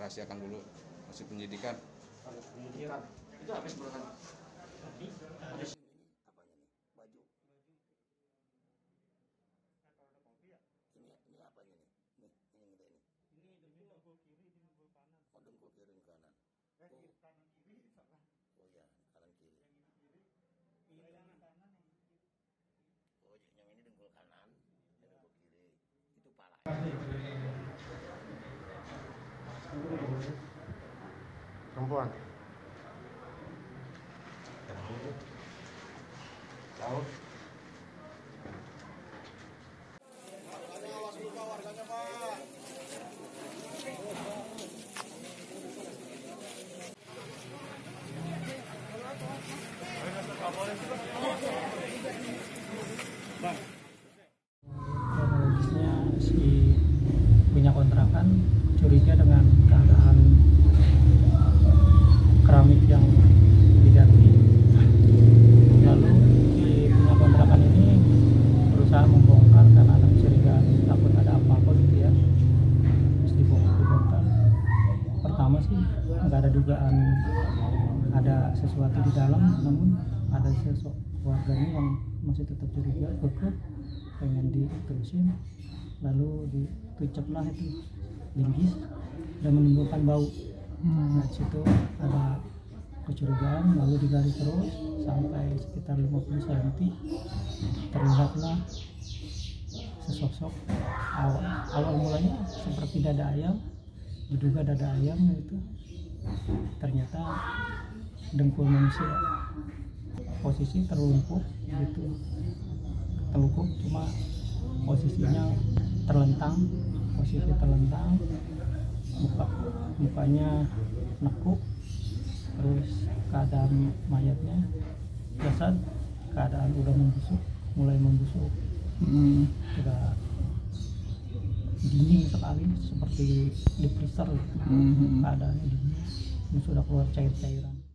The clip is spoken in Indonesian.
rahasiakan dulu masih penyidikan. Penyidikan itu habis berapa habis. apanya nih? Baju. Ini ini apanya nih? Nih ini yang gede nih oh dengkul kiri dan kanan. Oh, oh ya kanan kiri. Oh yang ini dengkul kanan yang dengkul kiri. Itu pala perempuan. Tahu kronologisnya si punya kontrakan curiga dengan keadaan keramik yang diganti lalu si punya kontrakan ini berusaha membongkar karena ada curiga takut ada apa-apa gitu ya terus dibongkar dibongkar pertama sih nggak dugaan ada sesuatu di dalam namun ada sosok keluarganya yang masih tetap curiga kekeh pengen diterusin lalu ditucaplah itu linggis dan menimbulkan bau. Nah di situ ada kecurigaan lalu digali terus sampai sekitar 50 cm terlihatlah sesosok awal, awal mulanya seperti dada ayam diduga dada ayam itu ternyata dengkul manusia posisi terlumpuh gitu. Terlumpuh cuma posisinya terlentang posisi terlentang muka mukanya nekuk terus keadaan mayatnya jasad keadaan udah membusuk mulai membusuk. Sudah dingin sekali seperti di freezer gitu. keadaannya dingin ini sudah keluar cair-cairan